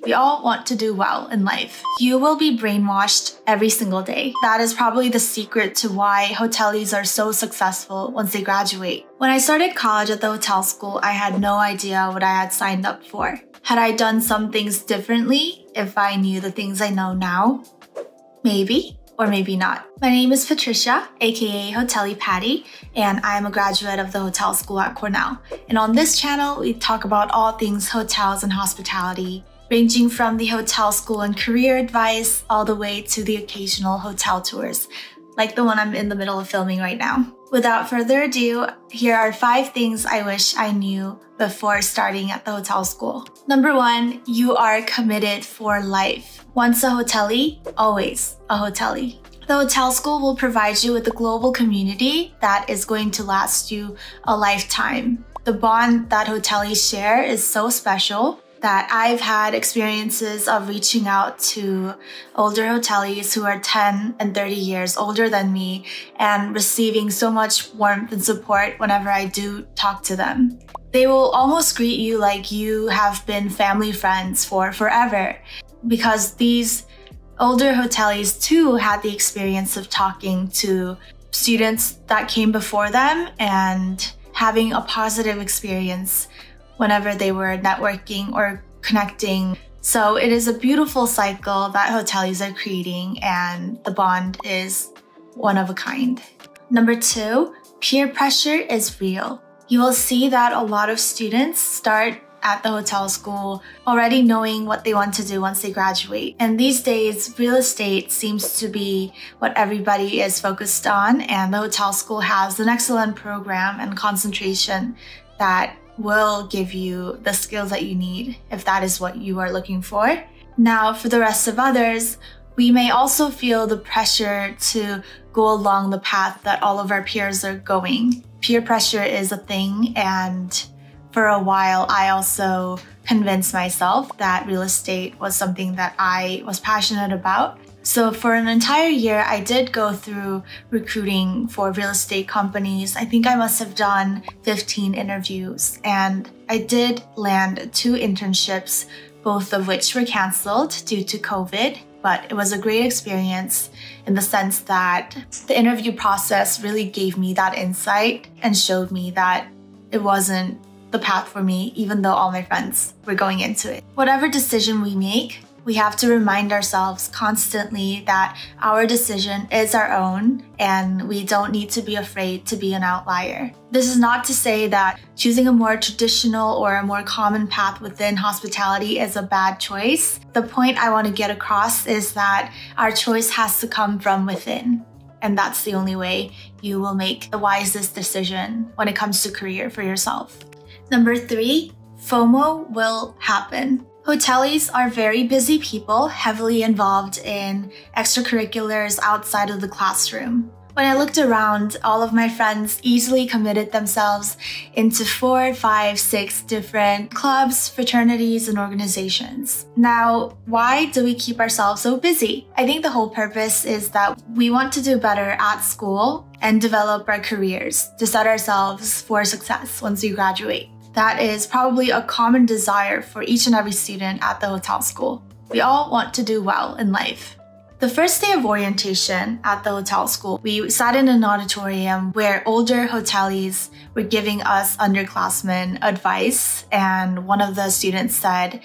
We all want to do well in life. You will be brainwashed every single day. That is probably the secret to why hoteliers are so successful once they graduate. When I started college at the hotel school, I had no idea what I had signed up for. Had I done some things differently if I knew the things I know now? Maybe or maybe not. My name is Patricia, aka Hotelie Pattie, and I am a graduate of the hotel school at Cornell. And on this channel, we talk about all things hotels and hospitality, ranging from the hotel school and career advice all the way to the occasional hotel tours, like the one I'm in the middle of filming right now. Without further ado, here are five things I wish I knew before starting at the hotel school. Number one, you are committed for life. Once a hotelie, always a hotelie. The hotel school will provide you with a global community that is going to last you a lifetime. The bond that hoteliers share is so special that I've had experiences of reaching out to older hoteliers who are 10 and 30 years older than me and receiving so much warmth and support whenever I do talk to them. They will almost greet you like you have been family friends for forever because these older hoteliers too had the experience of talking to students that came before them and having a positive experience whenever they were networking or connecting. So it is a beautiful cycle that hoteliers are creating, and the bond is one of a kind. Number two, peer pressure is real. You will see that a lot of students start at the hotel school already knowing what they want to do once they graduate. And these days, real estate seems to be what everybody is focused on, and the hotel school has an excellent program and concentration that will give you the skills that you need if that is what you are looking for. Now, for the rest of others, we may also feel the pressure to go along the path that all of our peers are going. Peer pressure is a thing, and for a while, I also convinced myself that real estate was something that I was passionate about. So for an entire year, I did go through recruiting for real estate companies. I think I must have done 15 interviews and I did land two internships, both of which were canceled due to COVID. But it was a great experience in the sense that the interview process really gave me that insight and showed me that it wasn't the path for me, even though all my friends were going into it. Whatever decision we make, we have to remind ourselves constantly that our decision is our own and we don't need to be afraid to be an outlier. This is not to say that choosing a more traditional or a more common path within hospitality is a bad choice. The point I want to get across is that our choice has to come from within. And that's the only way you will make the wisest decision when it comes to career for yourself. Number three, FOMO will happen. Hoteliers are very busy people, heavily involved in extracurriculars outside of the classroom. When I looked around, all of my friends easily committed themselves into four, five, six different clubs, fraternities, and organizations. Now, why do we keep ourselves so busy? I think the whole purpose is that we want to do better at school and develop our careers to set ourselves for success once we graduate. That is probably a common desire for each and every student at the hotel school. We all want to do well in life. The first day of orientation at the hotel school, we sat in an auditorium where older hoteliers were giving us underclassmen advice, and one of the students said,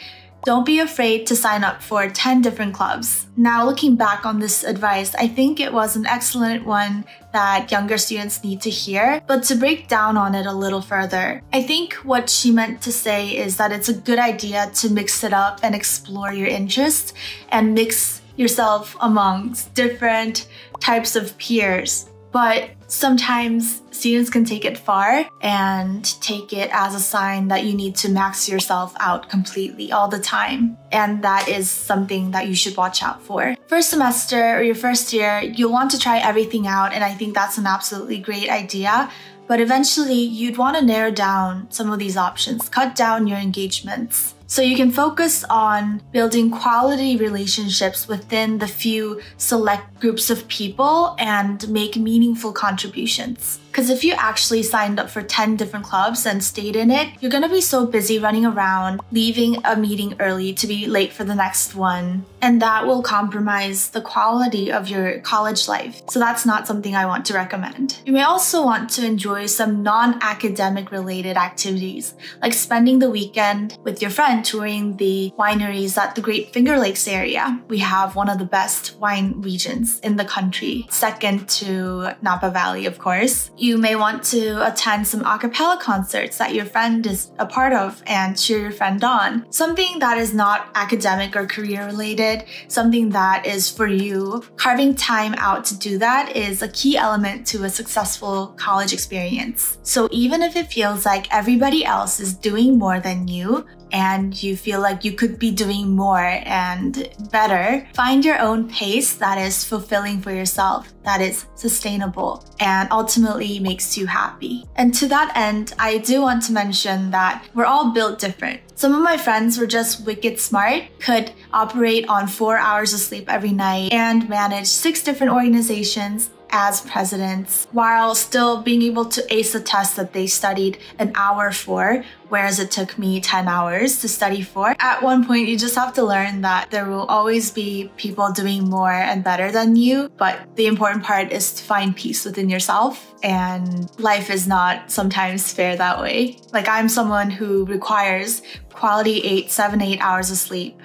don't be afraid to sign up for 10 different clubs. Now, looking back on this advice, I think it was an excellent one that younger students need to hear. But to break down on it a little further, I think what she meant to say is that it's a good idea to mix it up and explore your interests and mix yourself amongst different types of peers. But sometimes students can take it far and take it as a sign that you need to max yourself out completely all the time. And that is something that you should watch out for. First semester or your first year, you'll want to try everything out, and I think that's an absolutely great idea. But eventually, you'd want to narrow down some of these options, cut down your engagements. So you can focus on building quality relationships within the few select groups of people and make meaningful contributions. Because if you actually signed up for 10 different clubs and stayed in it, you're gonna be so busy running around, leaving a meeting early to be late for the next one. And that will compromise the quality of your college life. So that's not something I want to recommend. You may also want to enjoy some non academic related activities, like spending the weekend with your friend touring the wineries at the Great Finger Lakes area. We have one of the best wine regions in the country, second to Napa Valley, of course. May want to attend some a cappella concerts that your friend is a part of and cheer your friend on. Something that is not academic or career related, something that is for you. Carving time out to do that is a key element to a successful college experience. So even if it feels like everybody else is doing more than you, and you feel like you could be doing more and better, find your own pace that is fulfilling for yourself, that is sustainable, and ultimately makes you happy. And to that end, I do want to mention that we're all built different. Some of my friends were just wicked smart, could operate on four hours of sleep every night, and manage six different organizations as presidents while still being able to ace the test that they studied an hour for, whereas it took me 10 hours to study for. At one point, you just have to learn that there will always be people doing more and better than you, but the important part is to find peace within yourself, and life is not sometimes fair that way. Like, I'm someone who requires quality eight, seven, eight hours of sleep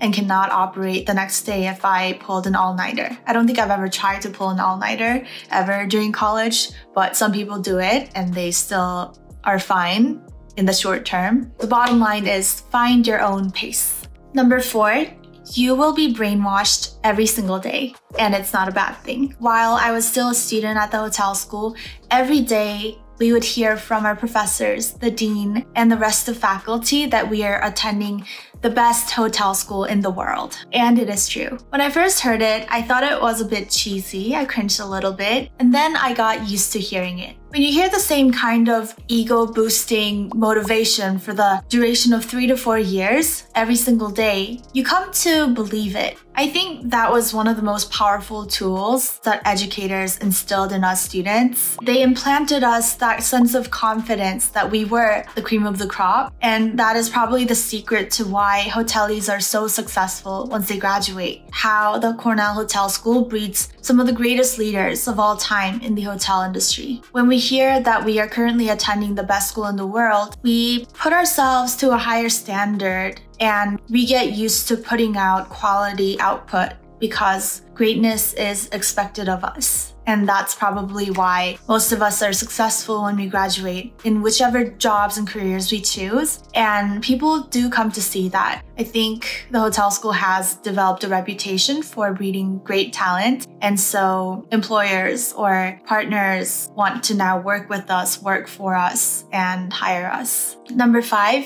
and cannot operate the next day if I pulled an all nighter. I don't think I've ever tried to pull an all nighter ever during college, but some people do it and they still are fine in the short term. The bottom line is find your own pace. Number four, you will be brainwashed every single day, and it's not a bad thing. While I was still a student at the hotel school, every day we would hear from our professors, the dean, and the rest of faculty that we are attending the best hotel school in the world. And it is true. When I first heard it, I thought it was a bit cheesy. I cringed a little bit, and then I got used to hearing it. When you hear the same kind of ego boosting motivation for the duration of three to four years every single day, you come to believe it. I think that was one of the most powerful tools that educators instilled in us students. They implanted us that sense of confidence that we were the cream of the crop, and that is probably the secret to why hoteliers are so successful once they graduate. How the Cornell Hotel School breeds some of the greatest leaders of all time in the hotel industry. When we hear that we are currently attending the best school in the world, we put ourselves to a higher standard and we get used to putting out quality output because greatness is expected of us. And that's probably why most of us are successful when we graduate in whichever jobs and careers we choose. And people do come to see that. I think the hotel school has developed a reputation for breeding great talent. And so employers or partners want to now work with us, work for us, and hire us. Number five,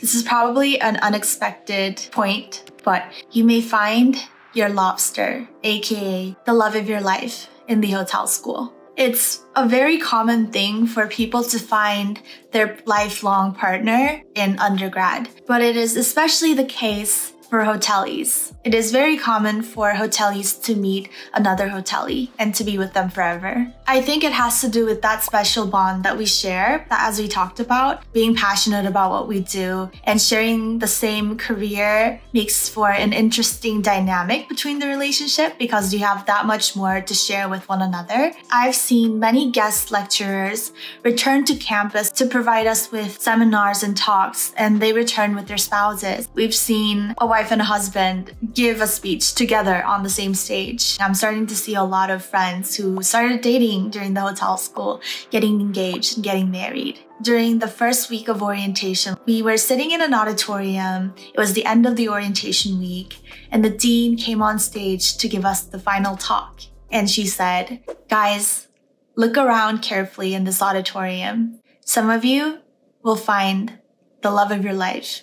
this is probably an unexpected point, but you may find your lobster, aka the love of your life, in the hotel school. It's a very common thing for people to find their lifelong partner in undergrad, but it is especially the case for hoteliers. It is very common for hoteliers to meet another hotelie and to be with them forever. I think it has to do with that special bond that we share, that as we talked about, being passionate about what we do and sharing the same career makes for an interesting dynamic between the relationship because you have that much more to share with one another. I've seen many guest lecturers return to campus to provide us with seminars and talks, and they return with their spouses. We've seen a wife and husband give a speech together on the same stage. I'm starting to see a lot of friends who started dating during the hotel school, getting engaged and getting married. During the first week of orientation, we were sitting in an auditorium. It was the end of the orientation week, and the dean came on stage to give us the final talk. And she said, Guys, look around carefully in this auditorium. Some of you will find the love of your life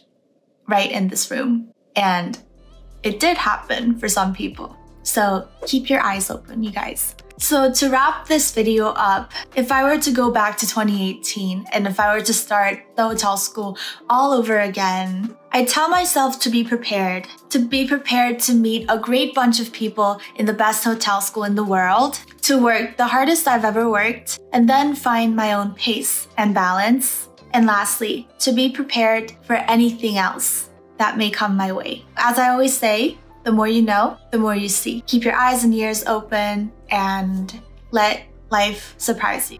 right in this room. And it did happen for some people. So keep your eyes open, you guys. So to wrap this video up, if I were to go back to 2018 and if I were to start the hotel school all over again, I tell myself to be prepared, to be prepared to meet a great bunch of people in the best hotel school in the world, to work the hardest I've ever worked, and then find my own pace and balance. And lastly, to be prepared for anything else that may come my way. As I always say, the more you know, the more you see. Keep your eyes and ears open and let life surprise you.